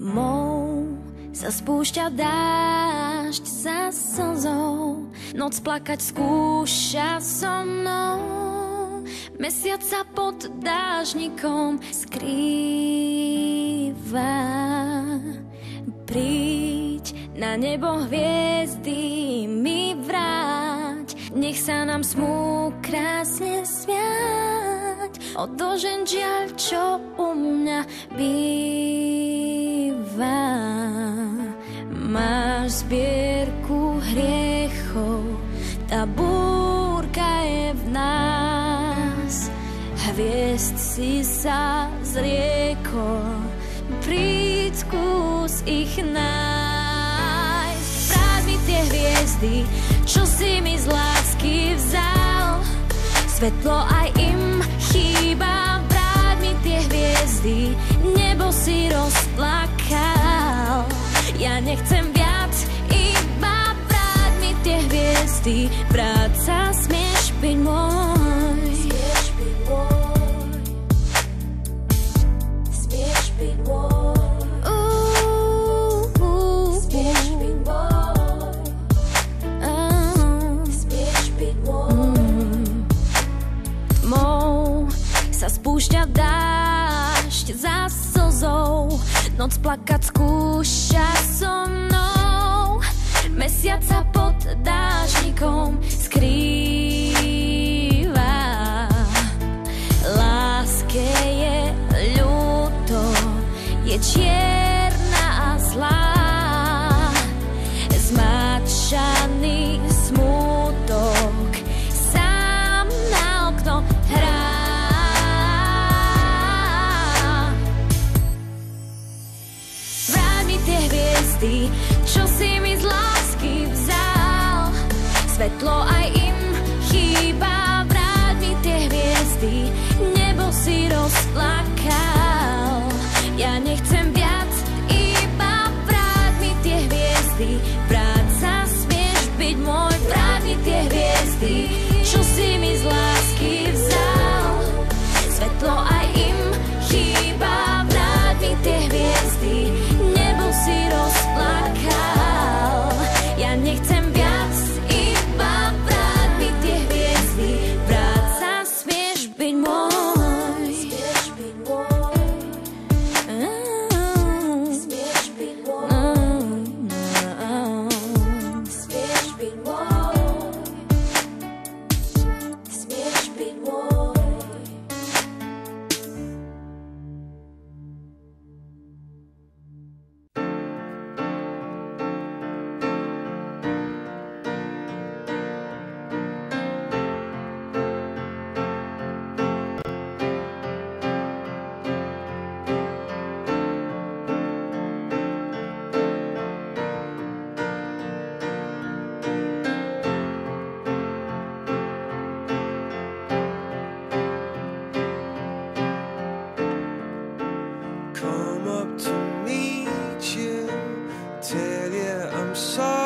Tmou sa spúšťa dážď za slzou, noc plakať skúša so mnou. Mesiac sa pod dážnikom skrýva. Príď na nebo hviezdy mi vráť, nech sa nám smú krásne smiať. Odožen žiaľ, čo u mňa býva. Máš zbierku hriechov, tá búrka je v nás. Hviezd si sa zriekol, príď skús ich nájsť. Vráť mi tie hviezdy, čo si mi z lásky vzal. Svetlo aj im chýba, vráť mi tie hviezdy, nebo si rozplakal. Hviezdy, vráť smieš byť môj. Smieš byť môj. Smieš byť môj. Spúšťa dážď za slzou, noc plakať skúša so mnou. Mesiac dážnikom skrýva. Láske je ľúto, je čierna Svetlo aj im chýba, vráť mi tie hviezdy, nebo si rozplakal. Ja nechcem viac, iba vráť mi tie hviezdy, I'm sorry.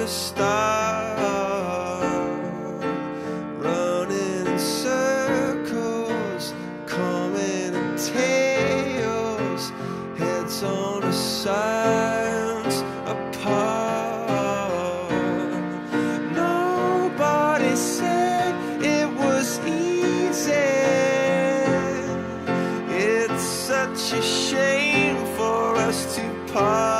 The start. Running in circles, coming in tails, heads on the sides apart. Nobody said it was easy. It's such a shame for us to part.